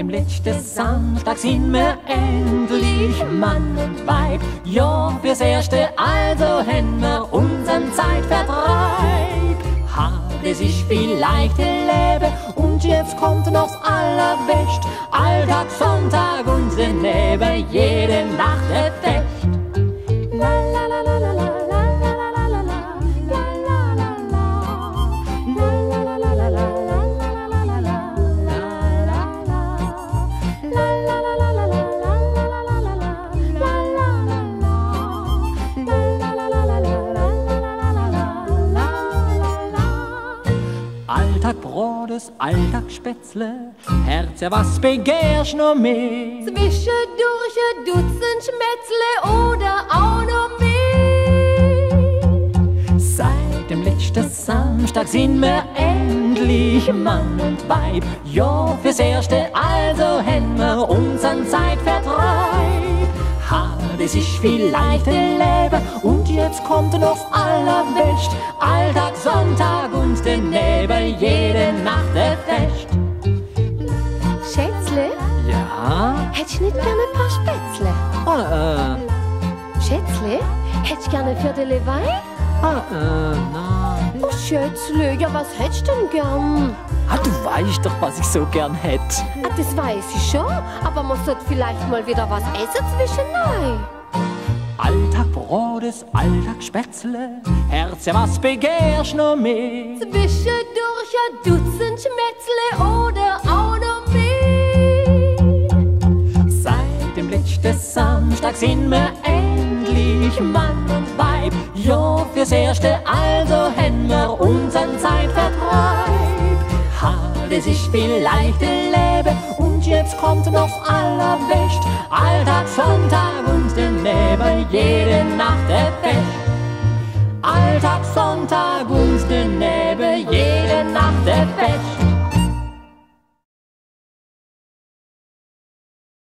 dem letzten Samstag sind wir endlich Mann und Weib. Ja, fürs Erste also haben wir unseren Zeitvertreib. Ha, das ist vielleicht ein Leben und jetzt kommt noch das Allerbest. Alltag, Sonntag und daneben jede Alltag Brotes, Alltag Spätzle, Herz, ja was begehrst noch mehr? Zwischendurch ein Dutzend Schmätzle oder auch noch mehr. Seit dem letzten Samstag sind wir endlich Mann und Weib. Ja, fürs Erste also haben wir unseren Zeitvertreib. Das ist vielleicht Leben und jetzt kommt noch Allerbest. Alltag, Sonntag und daneben jede Nacht ein Fest. Schätzle, Ja? hättest du nicht gerne ein paar Spätzle? Ah, äh, Schätzle, hättest du gerne Viertel Wein? ah, äh, nein. Oh, Schätzle, ja, was hättest du denn gern? Ah, du weißt doch, was ich so gern hätte. Ah, das weiß ich schon, aber man sollte vielleicht mal wieder was essen zwischendurch. Alltag Brotes, Alltag Spätzle, Herz, ja was begehrst noch mehr? Zwischendurch ein Dutzend Schmätzle oder auch noch mehr. Seit dem letzten Samstag sind wir endlich Mann und Weib. Ja, fürs Erste also haben wir unseren Zeitvertreib. Ha, das ist vielleicht Leben und jetzt kommt noch Allerbest. Alltag, Sonntag Alltag, Sonntag und daneben